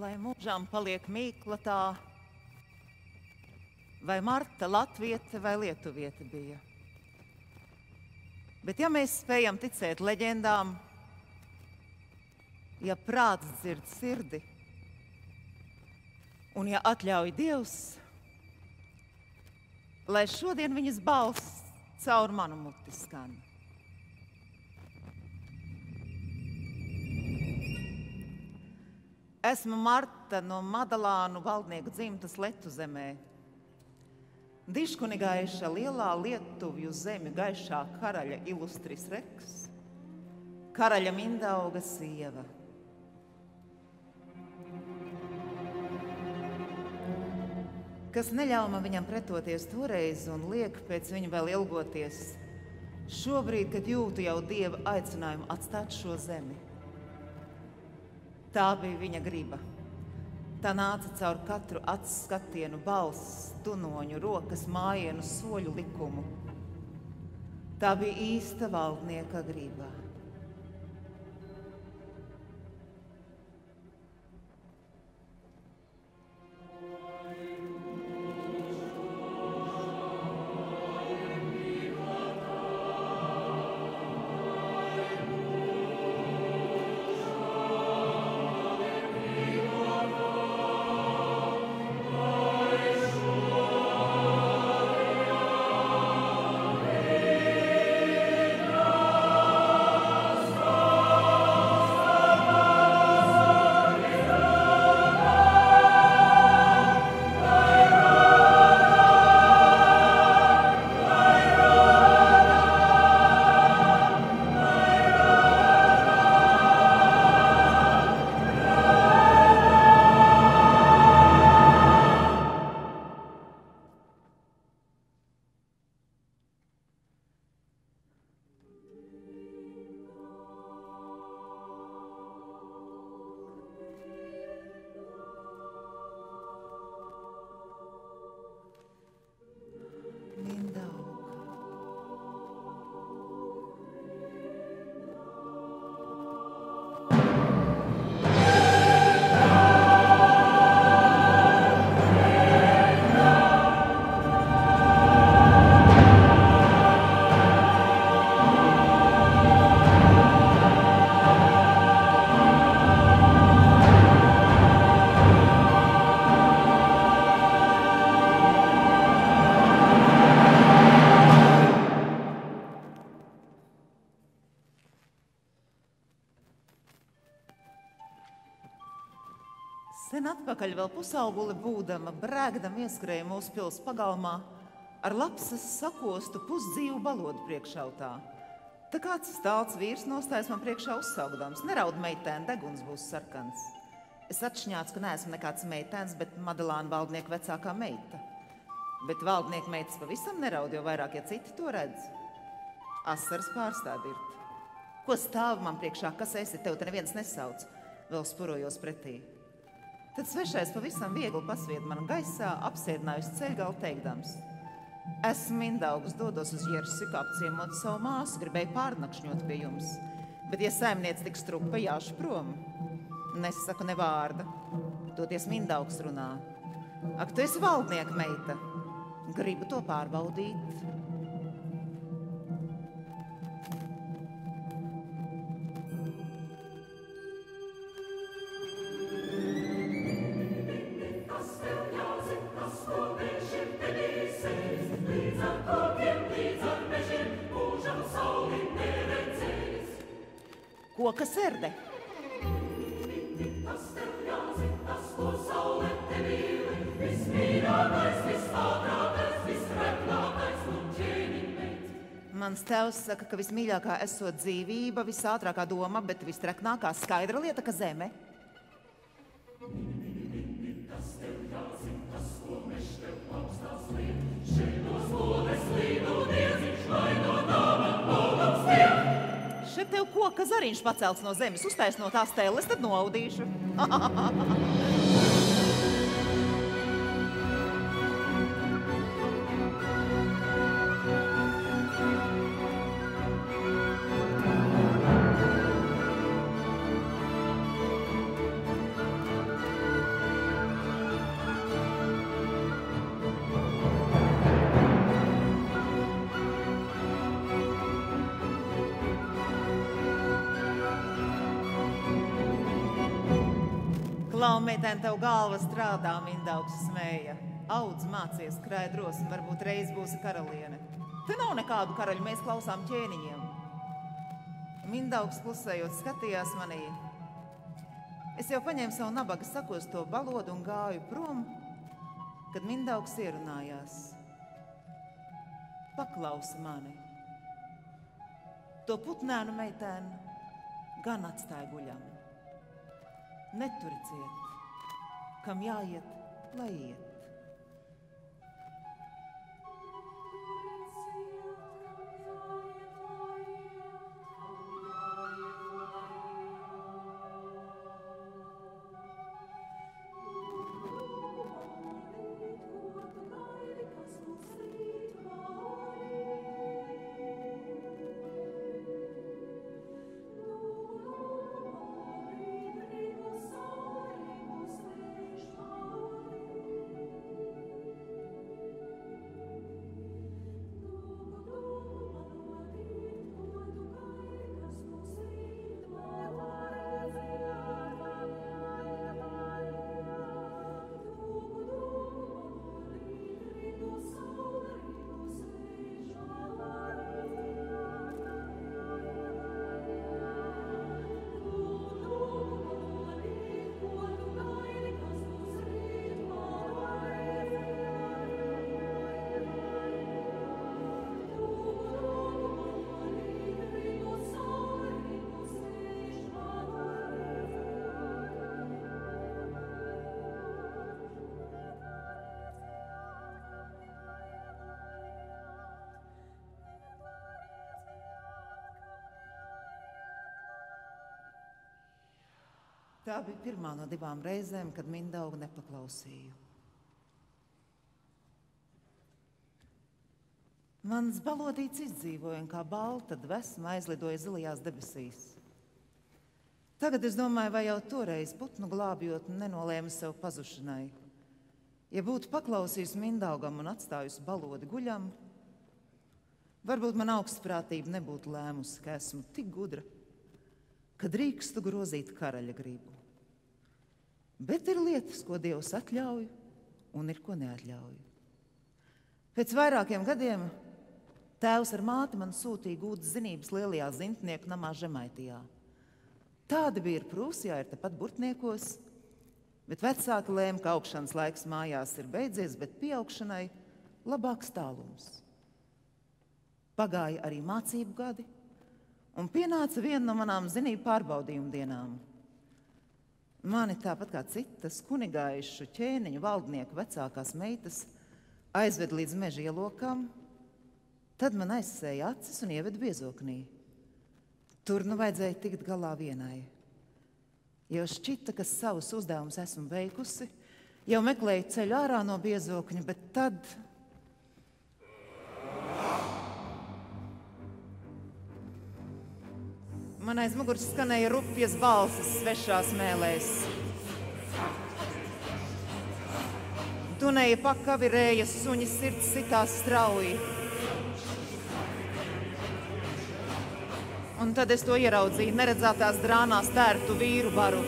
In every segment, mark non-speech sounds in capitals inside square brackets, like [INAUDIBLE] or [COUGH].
lai mūžām paliek mīkla tā, vai Marta Latvieta vai Lietuvieta bija. Bet ja mēs spējam ticēt leģendām, ja prāts dzird sirdi, un ja atļauj Dievs, lai šodien viņas balss caur manu muti skan. Esmu Marta no Madalānu valdnieku dzimtas Letu zemē. Diškuni gaiša lielā Lietuvju zemi gaišā karaļa ilustris Reks, karaļa Mindauga sieva. Kas neļāva viņam pretoties toreiz un liek pēc viņa vēl ilgoties, šobrīd, kad jūtu jau dieva aicinājumu atstāt šo zemi. Tā bija viņa griba. Tā nāca caur katru acu skatienu, balss, tunoņu, rokas mājienu, soļu likumu. Tā bija īsta valdnieka griba. Atpakaļ vēl pusauguli būdama, brēgdam ieskrēja mūsu pils pagalmā ar lapsas sakostu pusdzīvu balodu priekšautā. Tā kāds stāsts vīrs nostājas man priekšā uzsaugdams. Neraud meitēn, deguns būs sarkans. Es atšķņāts, ka neesmu nekāds meitēns, bet Madalāna valdnieka vecākā meita. Bet valdnieka meitas pavisam neraud, jo vairāk, ja citi to redz. Asaras pārstāvīt. Ko stāv man priekšā, kas esi, tev te neviens nesauc, vēl spurojos pretī. Tad svešais pavisam viegli pasvied man gaisā, apsēdinājusi ceļgalu teikdams. Esmu Mindaugs, dodos uz Jersiku apciemot savu māsu, gribēju pārnakšņot pie jums. Bet, ja saimniece tik strupa, jāšu prom. Nesaku ne vārda. Toties Mindaugs runā. Ak, tu esi valdnieka meita. Gribu to pārbaudīt. Mans tēvs saka, ka vismīļākā esot dzīvība, visātrākā doma, bet vistreknākā skaidra lieta, ka zeme. Šeit tev koka zariņš pacelts no zemes, uztais no tās tēles, tad noaudīšu. [LAUGHS] Klau, meitēn, tev galva strādā, Mindaugs smēja. Audz mācies, krāj drosmi, varbūt reiz būsi karaliene. Te nav nekādu karaļu, mēs klausām ķēniņiem. Mindaugs klusējot skatījās manī. Es jau paņēmu savu nabaga sakosto balodu un gāju prom, kad Mindaugs ierunājās. Paklausa mani. To putnēnu meitēnu gan atstāja guļam. Neturiciet, kam jāiet, lai iet. Tā bija pirmā no divām reizēm, kad Mindaugu nepaklausīju. Mans balodīts izdzīvoja, un kā balta dvēsma aizlidoja zilajās debesīs. Tagad es domāju, vai jau toreiz putnu glābjot, nenolēmu sev pazušanai. Ja būtu paklausījusi Mindaugam un atstājusi balodi guļam, varbūt man augstprātība nebūtu lēmusi, ka esmu tik gudra, ka drīkstu grozīt karaļa gribu. Bet ir lietas, ko Dievs atļauj, un ir ko neatļauj. Pēc vairākiem gadiem tēvs ar māti man sūtīja gūtas zinības lielajā zintnieku namā Žemaitijā. Tāda bija ir Prūsijā, ir tepat burtniekos, bet vecāki lēma, ka augšanas laiks mājās ir beidzies, bet pieaugšanai labāks tālums. Pagāja arī mācību gadi, un pienāca viena no manām zinību pārbaudījumu dienām. Mani tāpat kā citas kunigaišu ķēniņu valdnieku vecākās meitas aizved līdz meža ielokām, tad man aizsēja acis un ieved biezoknī. Tur nu vajadzēja tikt galā vienai. Jo šķita, ka savus uzdevumus esmu veikusi, jau meklēju ceļu ārā no biezokņa, bet tad Man aiz muguras skanēja rupjas balsis svešās mēlēs. Tunēja pakavirēja, suņi sirds sitās strauji. Un tad es to ieraudzīju, neredzētās drānās tērtu vīru baru.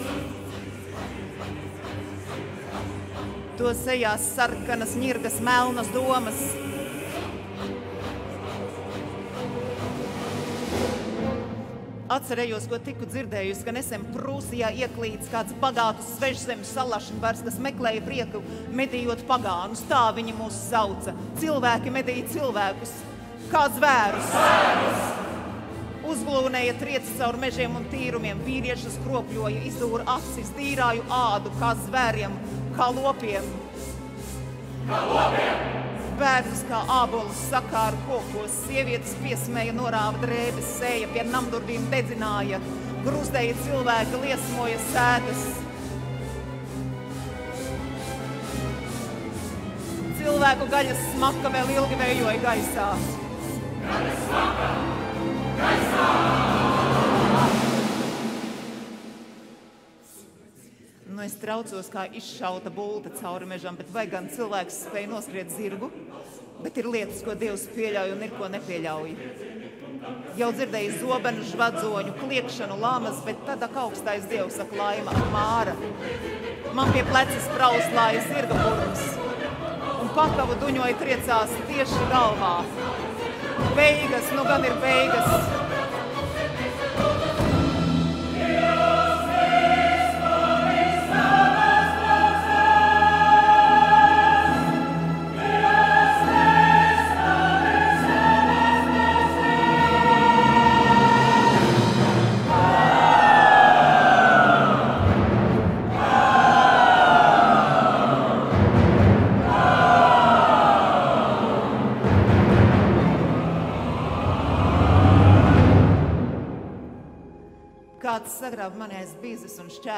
To sejās sarkanas, ņirgas, melnas domas. Atcerējos, ko tikko dzirdējusi, ka nesen Prūsijā ieklīdis kāds bagātu svežzemes salašņbars, kas meklēja prieku medījot pagānus. Tā viņi mūs sauca. Cilvēki medīja cilvēkus kā zvērus. Uzglūnēja trieci caur mežiem un tīrumiem, vīrieši skropļoja, izdūra acis, tīrāju ādu kā zvēriem, kā lopiem. Kā lopiem! Bērnus kā ābolus sakāra kokos, sievietes piesmēja, norāva drēbes, sēja pie namdurvīm, dedzināja, grūzdēja cilvēki, liesmoja sēdes. Cilvēku gaļas smaka vēl ilgi vējoja gaisā. Gaļas smaka! Gaisā! Es traucos kā izšauta bulta cauri mežam, bet vai gan cilvēks spēja noskriet zirgu? Bet ir lietas, ko Dievs pieļauj un ir ko nepieļauj. Jau dzirdēju zobenu, žvadzoņu, kliekšanu, lāmas, bet tad augstais Dievs saka laima, māra. Man pie pleca sprauslāja zirga burns, un pakavu duņoja triecās tieši galvā. Beigas, nu gan ir beigas!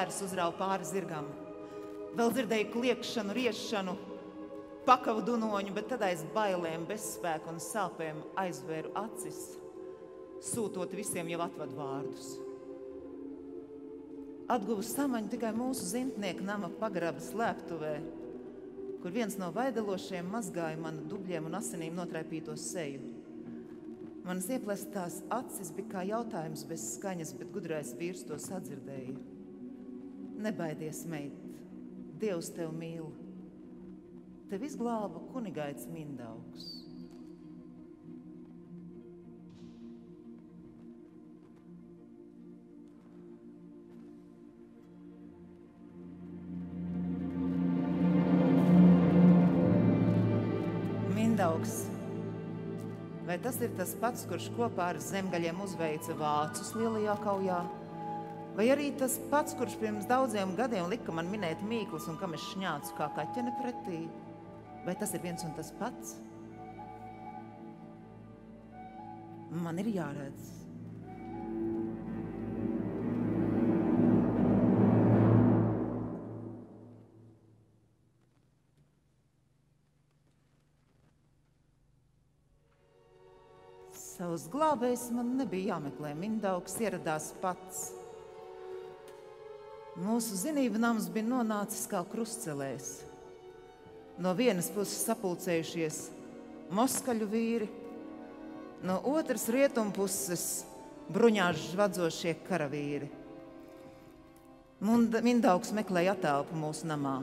Šķērs uzrauga pāri zirgam. Vēl dzirdēju kliekšanu, riešanu, pakavu dunoņu, bet tad aiz bailēm, bezspēku un sāpēm aizvēru acis, sūtot visiem jau atvadu vārdus. Atguvu samaņu tikai mūsu zimtnieku nama pagraba slēptuvē, kur viens no vaidelošiem mazgāja manu dubļiem un asinīm notraipīto seju. Manas ieplēstās acis bija kā jautājums bez skaņas, bet gudrais vīrs to sadzirdēja. Nebaidies, meit, Dievs tevi mīl. Tev izglāba kunigaids Mindaugs. Mindaugs Vai tas ir tas pats, kurš kopā ar zemgaļiem uzveica vācus lielajā kaujā? Vai arī tas pats, kurš pirms daudziem gadiem lika man minēt mīklas un kam es šņācu kā kaķene pretī? Vai tas ir viens un tas pats? Man ir jāredz. Savus glābējus man nebija jāmeklē. Mindaugs ieradās pats. Mūsu zinību nams bija nonācis kā krustcelēs. No vienas puses sapulcējušies moskaļu vīri, no otras rietumu puses bruņās vadzošie karavīri. Mindaugs meklēja attēlu mūsu namā.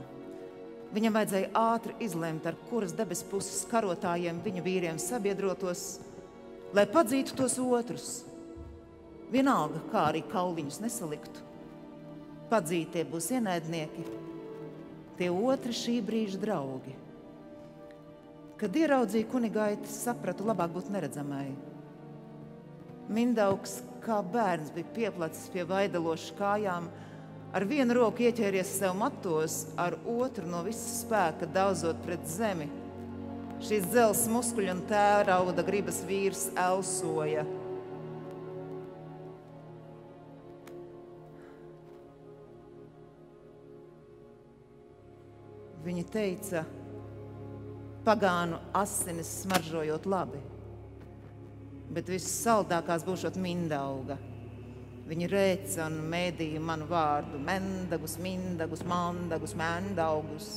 Viņam vajadzēja ātri izlemt, ar kuras debes puses karotājiem viņa vīriem sabiedrotos lai padzītu tos otrus. Vienalga, kā arī kauliņus nesaliktu. Padzītie būs ienaidnieki, tie otri šī brīža draugi. Kad ieraudzīju kunigaitu, sapratu, labāk būt neredzamai. Mindaugs kā bērns bija pieplacis pie vaidelošu kājām, ar vienu roku ieķēries sev matos, ar otru no visas spēka daudzot pret zemi Šīs dzelzs muskuļi un tērauda gribas vīrs elsoja. Viņa teica, pagānu asinis smaržojot labi, bet vissaldākās būšot mindauga. Viņa rēca un mēdīja manu vārdu - mendagus, mindagus, mandagus, mendaugus.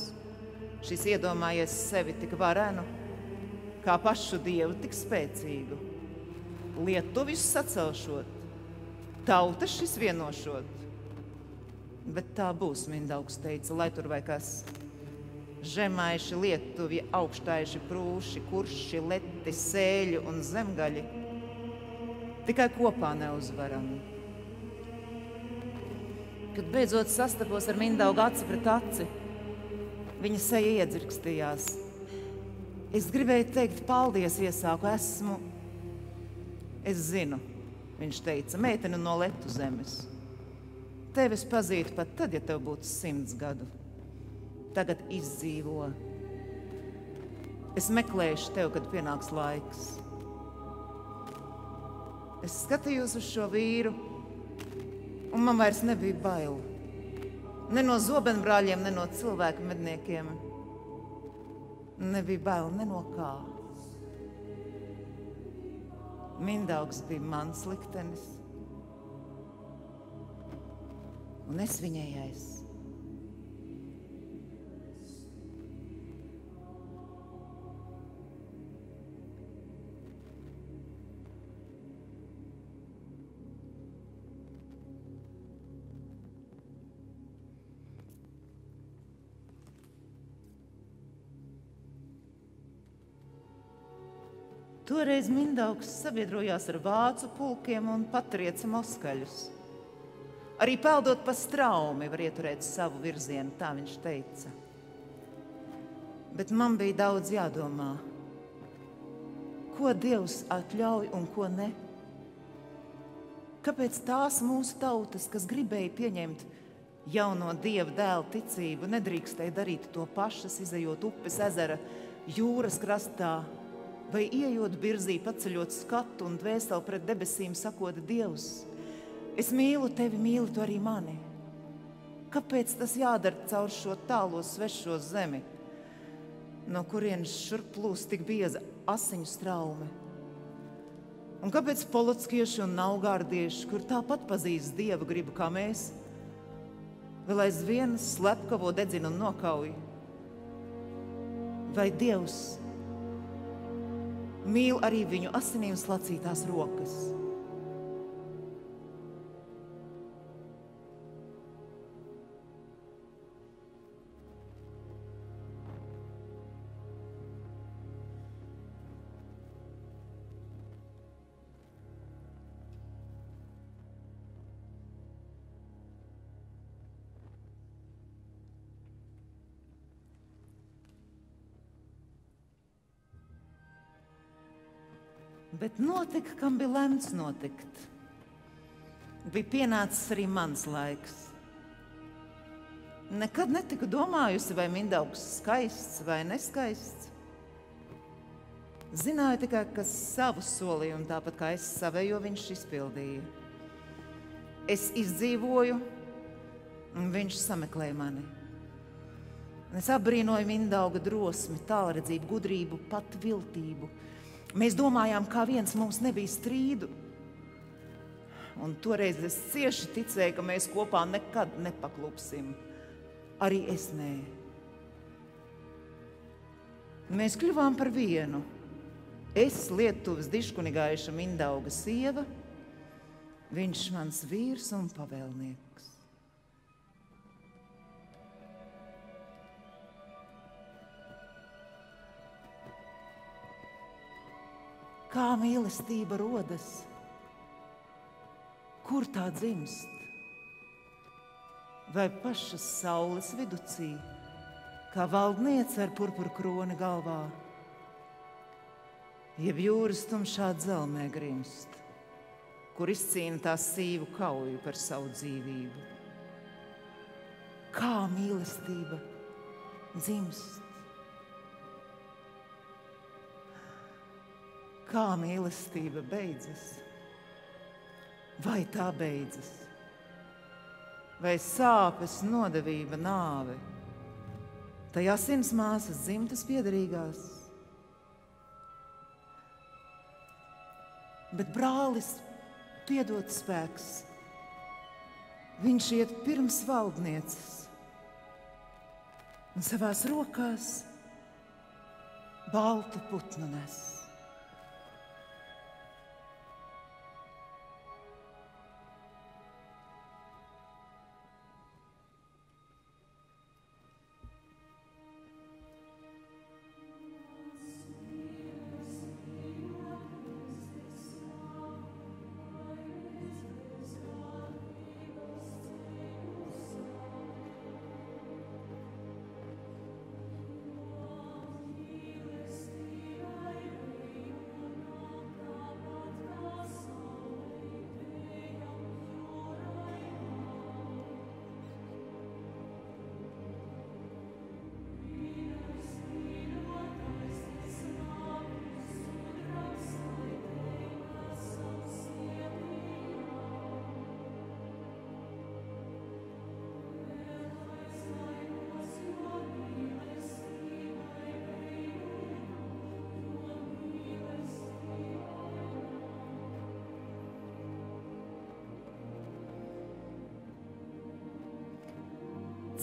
Šis iedomājies sevi tik varenu, kā pašu dievu tik spēcīgu. Lietuvis sacelšot, tautas šis vienošot. Bet tā būs, Mindaugs teica, lai tur vai kas. Žemaiši, lietuvi, augstaiši, prūši, kurši, leti, sēļi un zemgaļi. Tikai kopā neuzvaram. Kad beidzot sastapos ar Mindaugu aci pret aci, viņa seja iedzirkstījās. Es gribēju teikt, paldies, iesāku, esmu. Es zinu, viņš teica, meitene no Lietu zemes. Tevi es pazītu pat tad, ja tev būtu simts gadu. Tagad izdzīvo. Es meklēšu tevi, kad pienāks laiks. Es skatījos uz šo vīru, un man vairs nebija bail. Ne no zobenbrāļiem, ne no cilvēku medniekiem. Nebija bail ne no kā. Mindaugs bija mans liktenis, un es viņai aizsācu. Toreiz Mindaugs sabiedrojās ar vācu pulkiem un patrieca moskaļus. Arī peldot pa straumi var ieturēt savu virzienu, tā viņš teica. Bet man bija daudz jādomā, ko Dievs atļauj un ko ne. Kāpēc tās mūsu tautas, kas gribēja pieņemt jauno dieva dēla ticību, nedrīkstēja darīt to pašas, izējot upes ezera, jūras krastā, vai ieejot birzī, paceļot skatu un dvēseli pret debesīm, sakot, Dievs, es mīlu tevi, mīli tu arī mani. Kāpēc tas jādara caur šo tālo svešo zemi, no kurienes šurp plūst tik bieza asiņu straume? Un kāpēc polotskieši un naugārdieši, kur tāpat pazīst dievu gribu kā mēs, vēl aizvien slepkavo dedzina un nokauj? Vai Dievs mīl arī viņu asinīm slacītās rokas. Bet notika, kam bija lemts notikt. Bija pienācis arī mans laiks. Nekad netiku domājusi, vai Mindaugs ir skaists vai neskaists. Zināju tikai, ka savu solījumu, tāpat kā es savējo, viņš izpildīja. Es izdzīvoju, un viņš sameklēja mani. Es apbrīnoju Mindauga drosmi, tālredzību, gudrību, pat viltību Mēs domājām, ka viens mums nebija strīdu. Un toreiz es cieši ticēju, ka mēs kopā nekad nepaklupsim. Arī es nē. Mēs kļuvām par vienu. Es Lietuvas diškunigaiša Mindauga sieva, viņš mans vīrs un pavēlnieks. Kā mīlestība rodas? Kur tā dzimst? Vai pašas saules viducī, kā valdniece ar purpura kroni galvā, jeb jūras tumšā dzelmē grimst, kur izcīna tā sīvu kauju par savu dzīvību? Kā mīlestība dzimst? Kā mīlestība beidzas. Vai tā beidzas? Vai sāpes, nodevība, nāve? Tai asins māsas dzimtas piedarīgās. Bet brālis piedod spēks. Viņš iet pirms valdnieces un savās rokās baltu putnu nes.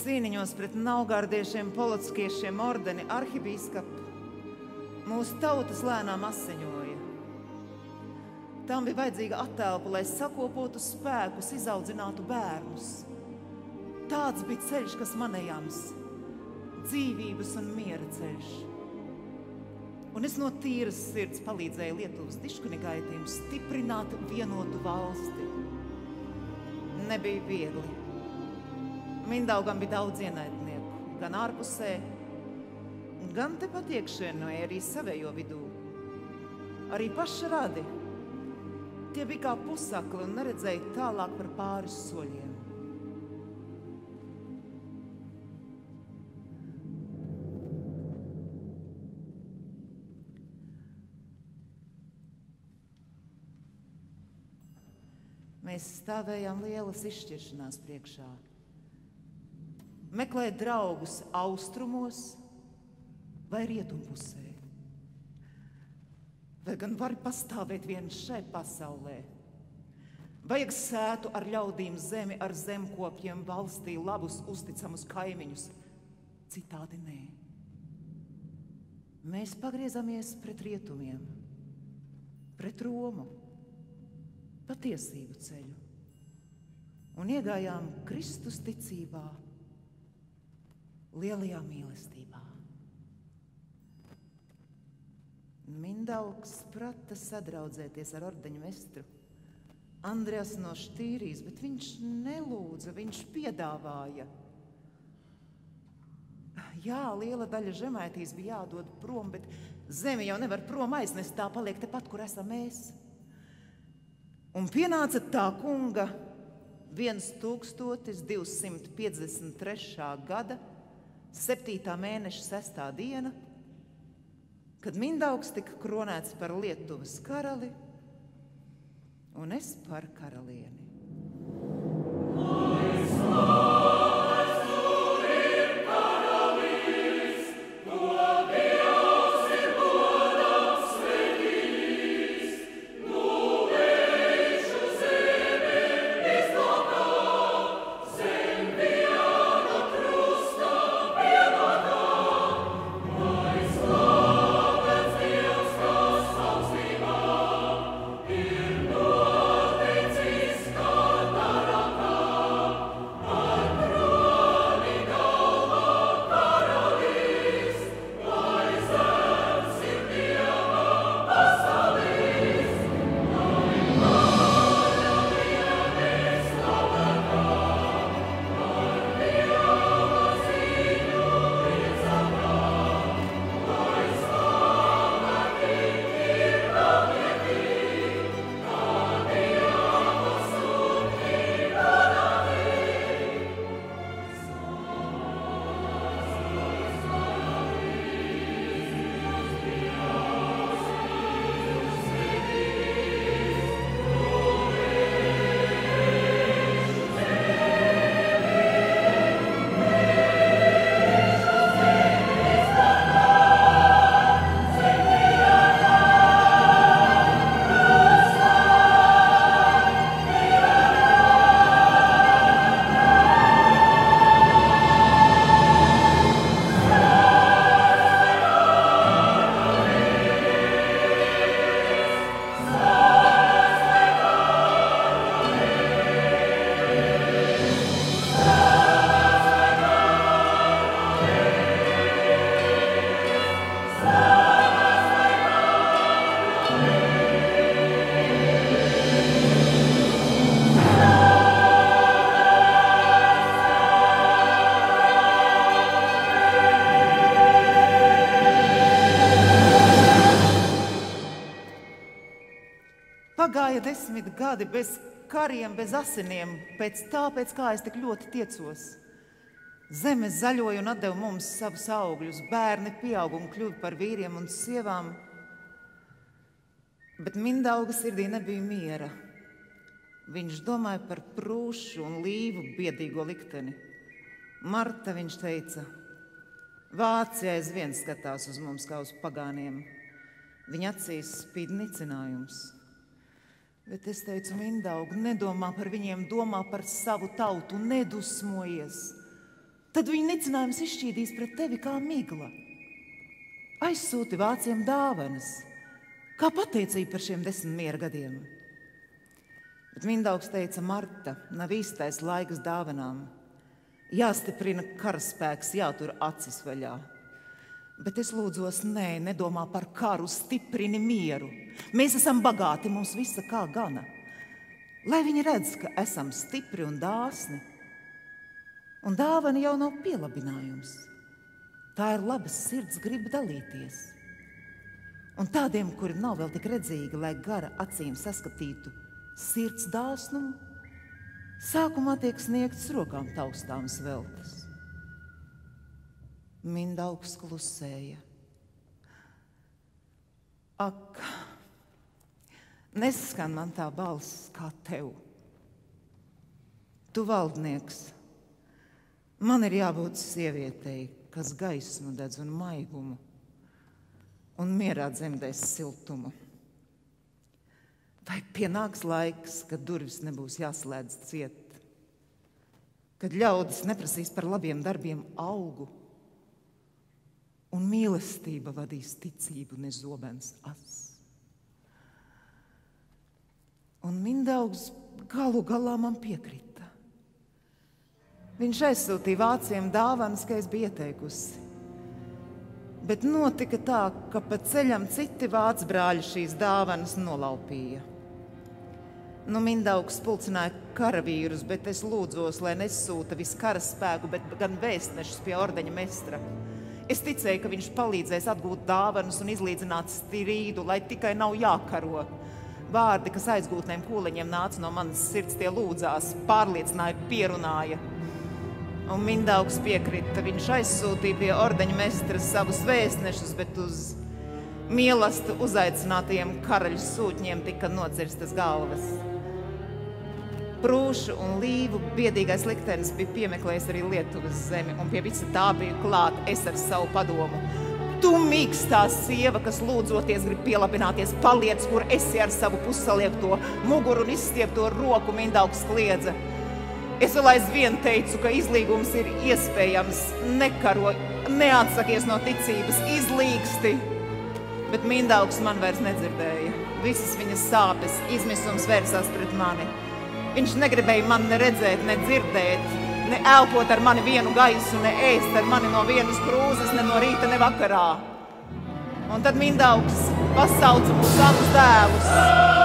Cīniņos pret naugārdiešiem, polotskiešiem, ordeni, arhibīskapu, mūsu tautas lēnām asiņoja. Tam bija vajadzīga attēlpa, lai sakopotu spēkus, izaudzinātu bērnus. Tāds bija ceļš, kas manējams - dzīvības un miera ceļš. Un es no tīras sirds palīdzēju Lietuvas diškunigaitim stiprināt vienotu valsti. Nebija viegli. Mindaugam bija daudz ienaidnieku, gan ārpusē, gan tepat iekšēnē, arī savējo vidū. Arī paši radi. Tie bija kā pusakli un neredzēja tālāk par pāris soļiem. Mēs stāvējām lielas izšķiršanās priekšā. Meklēt draugus austrumos vai rietumpusē. Vai gan var pastāvēt viens šai pasaulē? Vajag sētu ar ļaudīm zemi, ar zemkopiem valstī labus, uzticamus kaimiņus. Citādi nē. Mēs pagriezāmies pret rietumiem, pret Romu patiesību ceļu un iegājām Kristus ticībā, lielajā mīlestībā. Mindaugs prata sadraudzēties ar ordeņu mestru. Andrēs no štīrīs, bet viņš nelūdza, viņš piedāvāja. Jā, liela daļa žemaitīs bija jādod prom, bet zemi jau nevar prom aiznest, tā paliek tepat, kur esam mēs. Un pienāca tā kunga 1253. gada 7. mēneša 6. diena, kad Mindaugs tika kronēts par Lietuvas karali un es par karalieni. Gadi bez kariem, bez asinīm, pēc tā, pēc kā es tik ļoti tiecos. Zeme zaļoja un deva mums savus augļus, bērni pieauga un kļuva par vīriem un sievām. Bet Mindauga sirdī nebija miera. Viņš domāja par prūšu un līvu biedīgo likteni. Marta viņš teica, Vācija aizvien skatās uz mums kā uz pagāniem. Viņa acīs spīd nicinājums. Bet es teicu, Mindaugu, nedomā par viņiem, domā par savu tautu, nedusmojies. Tad viņa nicinājums izšķīdīs pret tevi kā migla. Aizsūti vāciem dāvanas, kā pateicība par šiem desmit miera gadiem. Bet Mindaugs teica, Marta, nav īstais laiks dāvanām. Jāstiprina karaspēks, jātur acis vaļā. Bet es lūdzos, nē, nedomā par karu, stiprini mieru. Mēs esam bagāti, mums visa kā gana. Lai viņi redz, ka esam stipri un dāsni. Un dāvana jau nav pielabinājums. Tā ir labas sirds griba dalīties. Un tādiem, kuri nav vēl tik redzīgi, lai gara acīm saskatītu sirds dāsnumu, sākumā tiek sniegts rokām taustāms veltes. Mindaugs klusēja. Ak, neskan man tā balss kā tev. Tu valdnieks, man ir jābūt sievietei, kas gaismu dedz un maigumu, un mierā dzemdēs siltumu. Vai pienāks laiks, kad durvis nebūs jāslēdz ciet, kad ļaudis neprasīs par labiem darbiem algu? un mīlestība vadīs ticību, ne zobens Un Mindaugs galu galā man piekrita. Viņš aizsūtīja vāciem dāvanas, ka es biju ieteikusi. Bet notika tā, ka pa ceļam citi vācu brāļi šīs dāvanas nolaupīja. Nu, Mindaugs pulcināja karavīrus, bet es lūdzos, lai nesūta visu karaspēku, bet gan vēstnešus pie ordeņa mestra. Es ticēju, ka viņš palīdzēs atgūt dāvanas un izlīdzināt strīdu, lai tikai nav jākaro. Vārdi, kas aizgūtniem kūliņiem nāca no manas sirds, tie lūdzās, pārliecināja, pierunāja. Un Mindaugs piekrita, viņš aizsūtīja pie ordeņa mestra savus vēstnešus, bet uz mīlestību uzaicinātajiem karaļu sūtņiem tika nocirstas galvas. Prūšu un līvu biedīgais liktenis bija piemeklējis arī Lietuvas zemi, un pie visa tā bija klāta es ar savu padomu. Tu mīkstā sieva, kas lūdzoties grib pielabināties, paliec, kur esi ar savu pussaliekto muguru un izstiepto roku mindaugs kliedza. Es vēl aizvien teicu, ka izlīgums ir iespējams, nekaro, neatsakies no ticības, izlīgsti. Bet mindaugs man vairs nedzirdēja. Visas viņas sāpes, izmisums vērsās pret mani. Viņš negribēja mani ne redzēt, ne dzirdēt, ne elpot ar mani vienu gaisu, ne ēst ar mani no vienas krūzes, ne no rīta, ne vakarā. Un tad Mindaugs pasauca savus dēlus.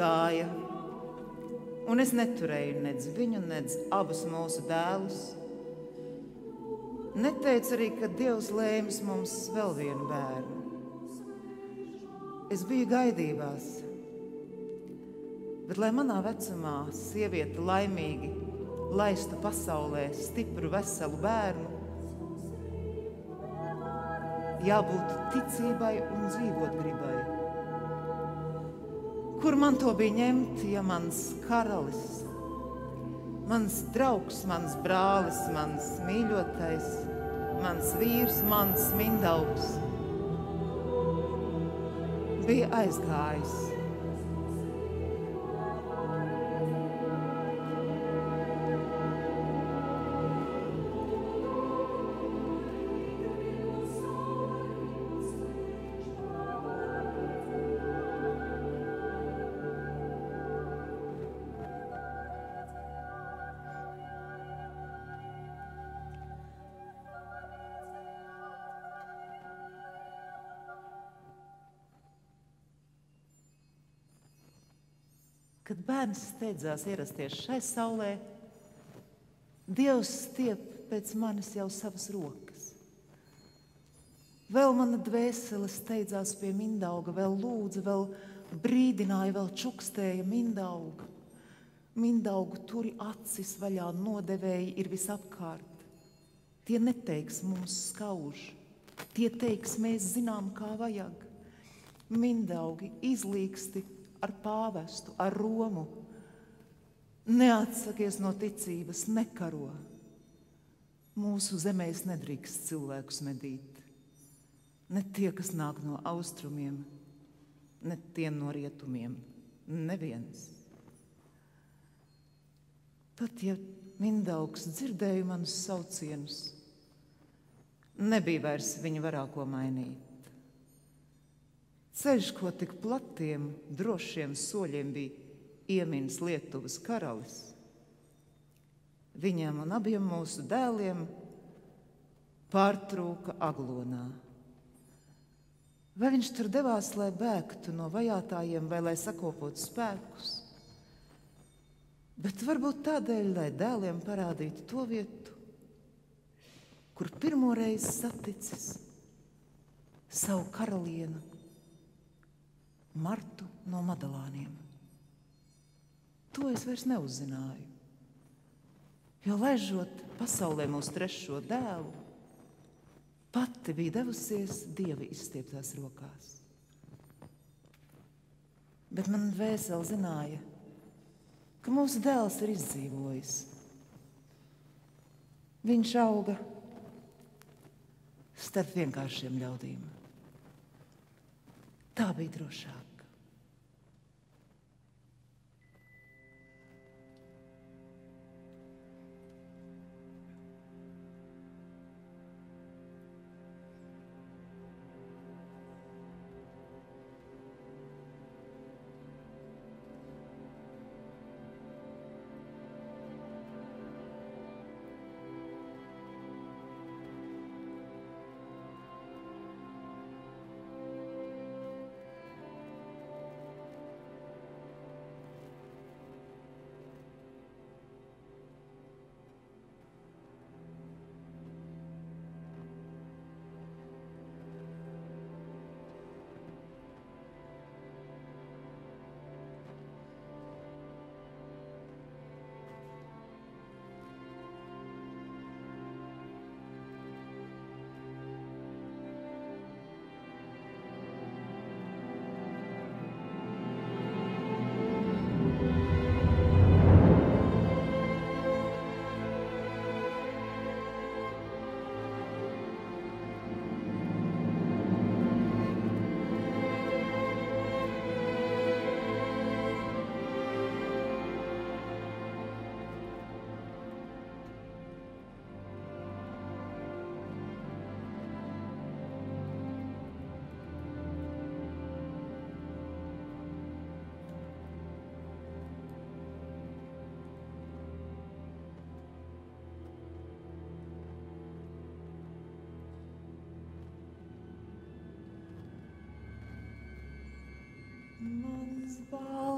Mindaugs gāja, un es neturēju nec viņu, nec abus mūsu dēlus. Neteicu arī, ka Dievs lēmis mums vēl vienu bērnu. Es biju gaidībās, bet lai manā vecumā sieviete laimīgi laistu pasaulē stipru, veselu bērnu, jābūt ticībai un dzīvot gribai. Kur man to bija ņemt, ja mans karalis, mans draugs, mans brālis, mans mīļotais, mans vīrs, mans mindaugs bija aizgājis? Bērns steidzās ierasties šai saulē, Dievs stiep pēc manis jau savas rokas. Vēl mana dvēsele steidzās pie Mindauga, vēl lūdza, vēl brīdināja, vēl čukstēja Mindauga. Mindaugu turi acis vaļā, nodevēji ir visapkārt. Tie neteiks mums skauž, tie teiks, mēs zinām, kā vajag. Mindaugi izlīksti ar pāvestu, ar Romu. Neatsakies no ticības, nekaro. Mūsu zemēs nedrīkst cilvēkus medīt. Ne tie, kas nāk no austrumiem, ne tie no rietumiem. Neviens. Pat ja Mindaugs dzirdēja manus saucienus, nebija vairs viņa varā ko mainīt. Ceļš, ko tik platiem, drošiem soļiem bija iemins Lietuvas karalis, viņam un abiem mūsu dēliem pārtrūka aglonā. Vai viņš tur devās, lai bēgtu no vajātajiem vai lai sakopotu spēkus? Bet varbūt tādēļ, lai dēliem parādītu to vietu, kur pirmo reizi saticis savu karalienu Martu no Madalāniem. To es vairs neuzzināju. Jo laižot pasaulē mūsu trešo dēlu, pati bija devusies dievi izstieptās rokās. Bet man vēseli zināja, ka mūsu dēls ir izdzīvojis. Viņš auga starp vienkāršiem ļaudīm. Tā bija drošāk.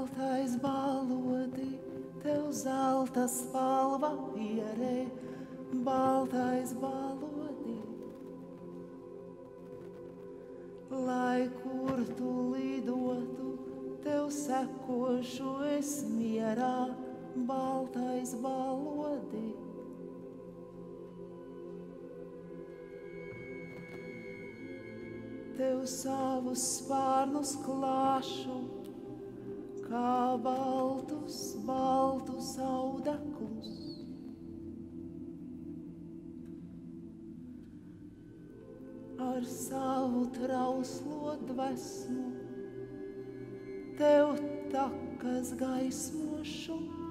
Baltais balodi, tev zelta spalva pierē, baltais balodi. Lai kur tu lidotu, tev sekošu es mierā, baltais balodi. tev savus spārnus klāšu, kā baltus, baltus audeklus. Ar savu trauslo dvēsmu tev takas gaismošu.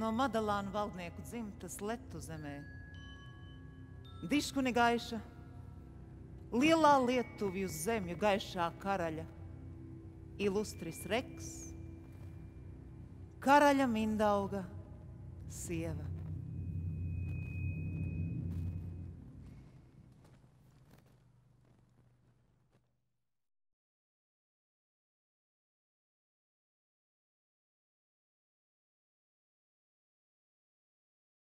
No Madalānu valdnieku dzimtas Letu zemē. Diškuni gaiša, lielā Lietuvju zemju gaišā karaļa, ilustris Reks, karaļa Mindauga sieva.